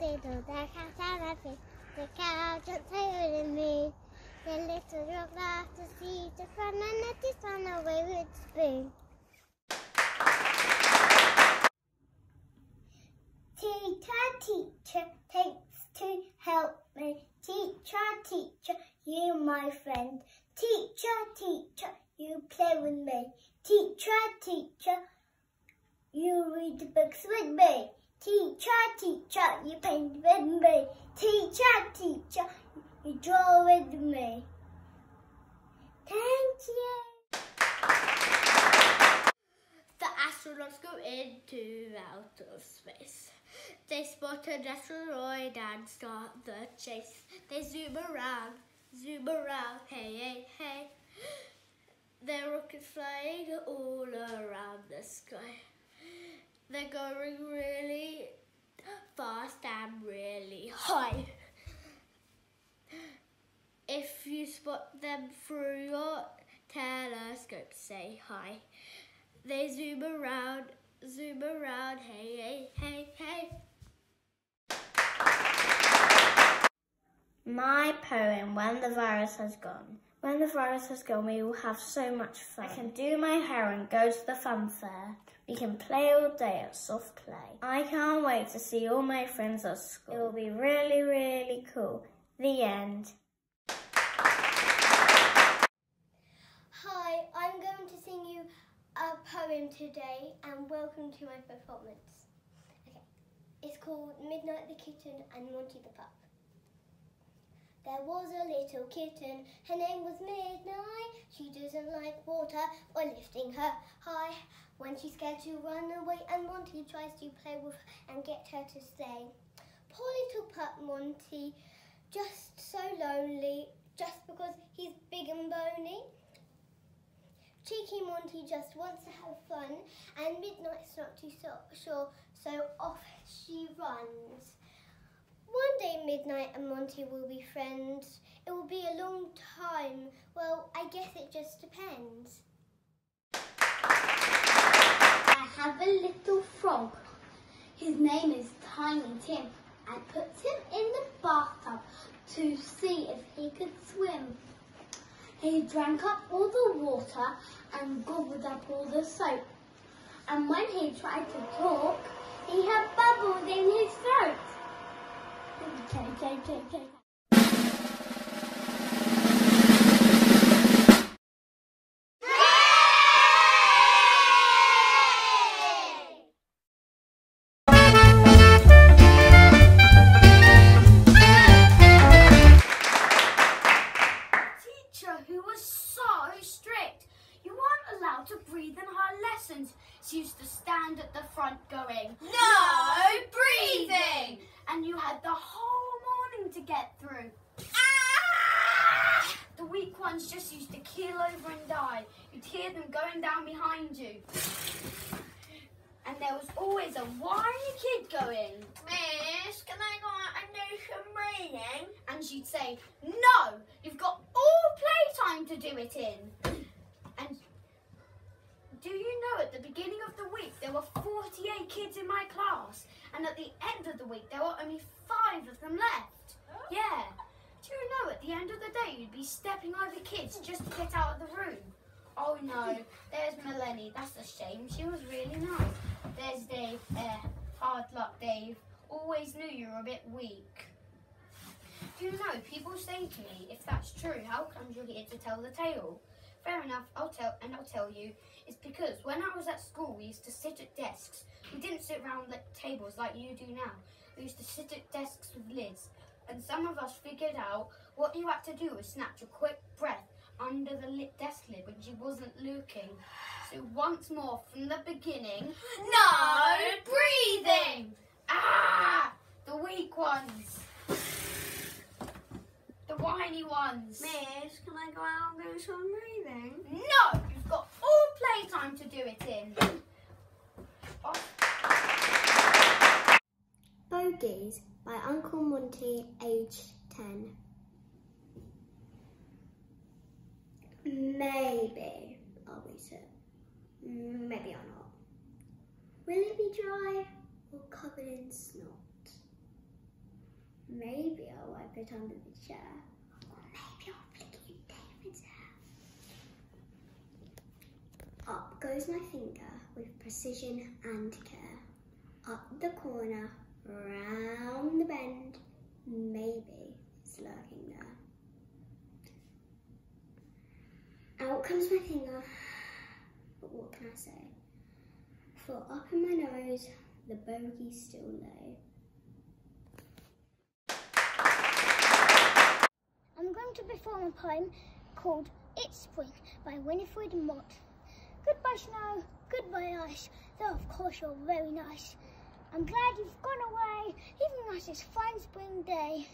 lamb. Hey diddle diddle, the cat the fish. The cow jumped higher than me. The little dog laughed to see the fun and it run away with the. Teacher, teacher, takes to help me. Teacher, teacher, you my friend. Teacher, teacher, you play with me. Teacher, teacher, you read the books with me. Teacher, teacher, you paint with me. Teacher, teacher, you draw with me. Thank you. The astronauts go into outer space. They spot an asteroid and start the chase. They zoom around, zoom around, hey, hey, hey. Their rockets flying all around the sky. They're going really fast and really high. If you spot them through your telescope, say hi. They zoom around, zoom around, hey, hey, hey, hey. My poem, When the Virus Has Gone. When the virus has gone, we will have so much fun. I can do my hair and go to the fun fair. We can play all day at soft play. I can't wait to see all my friends at school. It will be really, really cool. The end. Hi, I'm going to sing you a poem today and welcome to my performance. Okay, it's called Midnight the Kitten and Monty the Pup. There was a little kitten, her name was Midnight. She doesn't like water or lifting her high. When she's scared to run away and Monty tries to play with her and get her to stay. Poor little pup Monty, just so lonely, just because he's big and bony. Cheeky Monty just wants to have fun and Midnight's not too so sure, so off she runs. One day Midnight and Monty will be friends. It will be a long time. Well, I guess it just depends. I have a little frog. His name is Tiny Tim. I put him in the bathtub to see if he could swim. He drank up all the water and gobbled up all the soap. And when he tried to talk, he had bubbles in his throat. Okay, okay, okay, okay. Used to stand at the front going, No breathing! And you had the whole morning to get through. Ah! The weak ones just used to keel over and die. You'd hear them going down behind you. And there was always a whiny kid going, Miss, can I go out and do some reading? And she'd say, No, you've got all playtime to do it in. Do you know at the beginning of the week there were 48 kids in my class, and at the end of the week there were only five of them left? Yeah. Do you know at the end of the day you'd be stepping over kids just to get out of the room? Oh no, there's Melanie. That's a shame. She was really nice. There's Dave. Eh, hard luck, Dave. Always knew you were a bit weak. Do you know, people say to me, if that's true, how come you're here to tell the tale? Fair enough, I'll tell, and I'll tell you. It's because when I was at school, we used to sit at desks. We didn't sit around the tables like you do now. We used to sit at desks with lids. And some of us figured out what you had to do was snatch a quick breath under the lit desk lid when she wasn't looking. So once more from the beginning, no breathing! Ah! The weak ones. The whiny ones. Miss, can I go out and do some reading? No! You've got all playtime to do it in. Bogies by Uncle Monty, aged 10. Maybe I'll eat it. Maybe I'll not. Will it be dry or covered in Maybe I'll wipe it under the chair. Or maybe I'll flick it in David's hair. Up goes my finger with precision and care. Up the corner, round the bend, maybe it's lurking there. Out comes my finger, but what can I say? For up in my nose, the bogey still lay. I'm going to perform a poem called It's Spring by Winifred Mott. Goodbye snow, goodbye ice, though of course you're very nice. I'm glad you've gone away, leaving us this fine spring day.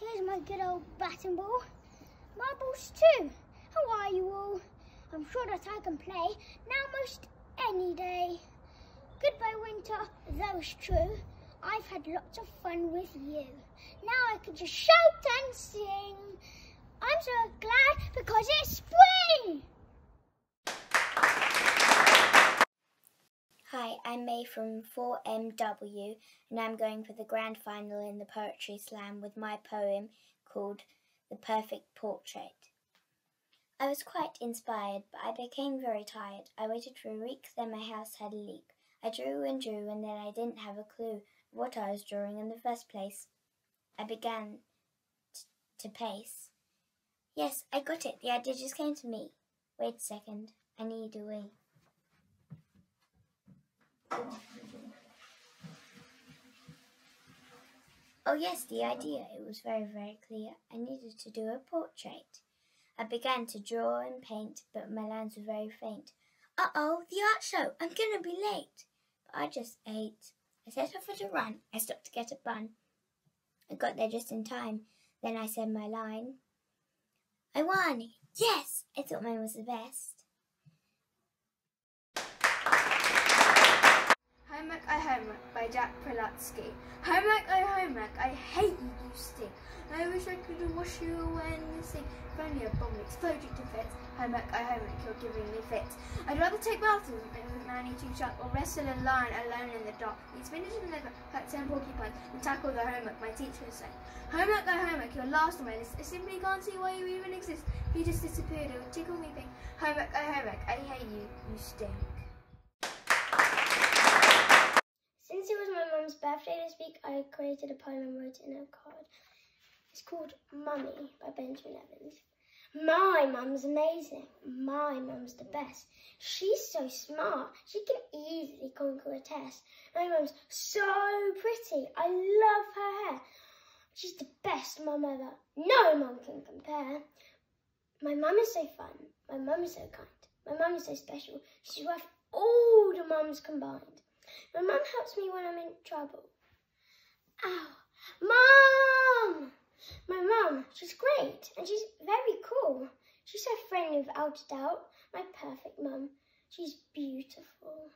Here's my good old bat and ball, marbles too. How are you all? I'm sure that I can play now most any day. Goodbye winter, that was true. I've had lots of fun with you. Now I can just shout and sing. I'm so glad because it's spring! Hi, I'm May from 4MW and I'm going for the grand final in the Poetry Slam with my poem called The Perfect Portrait. I was quite inspired, but I became very tired. I waited for a week, then my house had a leak. I drew and drew, and then I didn't have a clue what I was drawing in the first place. I began t- to pace. Yes, I got it. The idea just came to me. Wait a second. I need a wee. Oh, yes, the idea. It was very, very clear. I needed to do a portrait. I began to draw and paint, but my lines were very faint. Uh oh, the art show. I'm going to be late. But I just ate. I set off at a run. I stopped to get a bun. I got there just in time. Then I said my line. I won! Yes! I thought mine was the best. Homework, I homework Jack Prelutsky. Homework, I homework, I hate you, you stink. I wish I could wash you away in the sink. If only a bomb exploded to fits. Homework, I homework, you're giving me fits. I'd rather take baths with Manny too sharp or wrestle a lion alone in the dark. Eat spinach and liver, cut ten porcupines, and tackle the homework my teacher said. Homework, I homework, you're last on my list. I simply can't see why you even exist. If you just disappeared, it would tickle me pink. Homework, I homework, I hate you, you stink. Since it was my mum's birthday this week, I created a poem and wrote it in a card. It's called Mummy by Benjamin Evans. My mum's amazing. My mum's the best. She's so smart. She can easily conquer a test. My mum's so pretty. I love her hair. She's the best mum ever. No mum can compare. My mum is so fun. My mum is so kind. My mum is so special. She's worth all the mums combined. My mum helps me when I'm in trouble. Ow. Mum! My mum, she's great and she's very cool. She's so friendly without a doubt. My perfect mum. She's beautiful.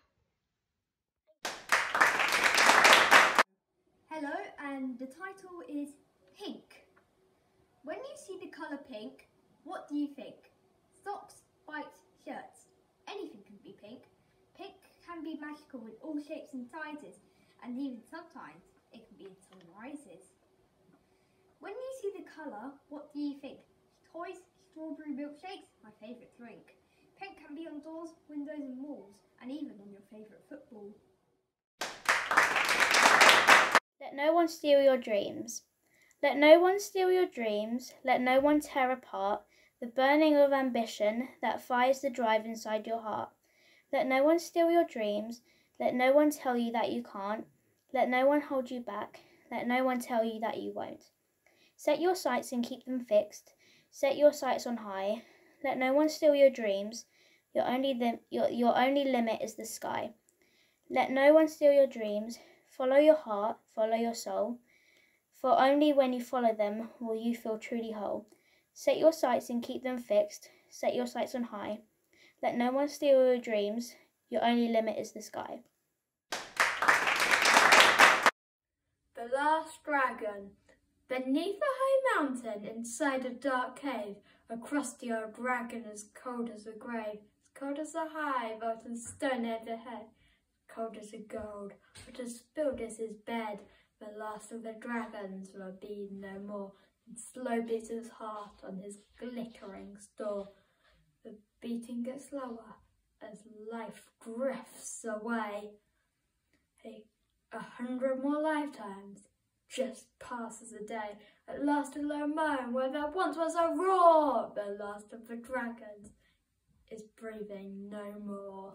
Hello, and the title is Pink. When you see the colour pink, what do you think? Socks, bikes, shirts. Anything can be pink. Can be magical with all shapes and sizes, and even sometimes it can be in sunrises. When you see the colour, what do you think? Toys, strawberry milkshakes, my favourite drink. Pink can be on doors, windows and walls, and even on your favourite football. Let no one steal your dreams. Let no one steal your dreams. Let no one tear apart the burning of ambition that fires the drive inside your heart. Let no one steal your dreams. Let no one tell you that you can't. Let no one hold you back. Let no one tell you that you won't. Set your sights and keep them fixed. Set your sights on high. Let no one steal your dreams. Your only, lim- your, your only limit is the sky. Let no one steal your dreams. Follow your heart, follow your soul. For only when you follow them will you feel truly whole. Set your sights and keep them fixed. Set your sights on high. Let no one steal your dreams. Your only limit is the sky. The Last Dragon. Beneath a high mountain, inside a dark cave, a crusty old dragon as cold as a grave, as cold as a hive, out of stone head, cold as a gold, but as filled as his bed, The last of the dragons will be no more. And slow beats his heart on his glittering store beating gets lower as life drifts away. Hey, a hundred more lifetimes just passes a day. At last a low moan where there once was a roar. The last of the dragons is breathing no more.